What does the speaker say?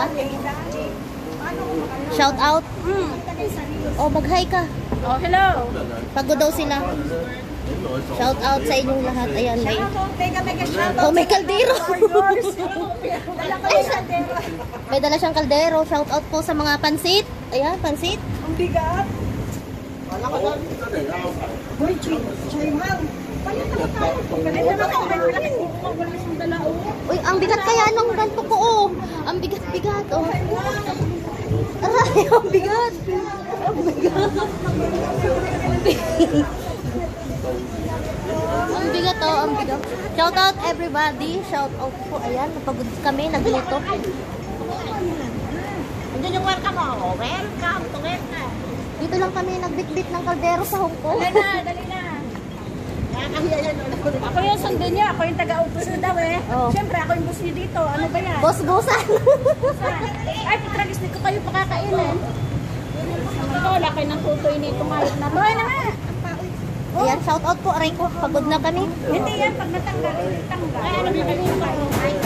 ba? Shout out. Oh, mag-hi ka. Oh, hello. Pagod daw sila. Shout out sa inyong lahat. Ayan, may... Mega, mega shout Oh, may kaldero. Sandero. may dala siyang kaldero. Shout out po sa mga pansit. Ayan, pansit. Ang bigat. Hoy. Malaking mawalis yung dala, oh. Uy, ang bigat kaya nung ganto ko, oh. Ang bigat-bigat, oh. Aray, ang bigat. Ang bigat. ang bigat, oh. Ang bigat. Shout out everybody. Shout out po. Ayan, napagod kami. Nagluto. Andiyan yung welcome, oh. Welcome to welcome. Dito lang kami nagbitbit ng kaldero sa Hong Kong. Dali na, dali na. Ako yung sundo niya. Ako yung taga-upos na daw eh. Oh. Siyempre, ako yung boss niyo dito. Ano ba yan? Boss-bossan. Ay, patragis ko kayo pakakainin. Ikaw, wala kayo ng tutoy nito. Mayot na. Na nga. Ayan, shout out po. Aray ko, pagod na kami. Hindi yan. Pag natanggal, hindi tanggal. Ay, ano ba kayo?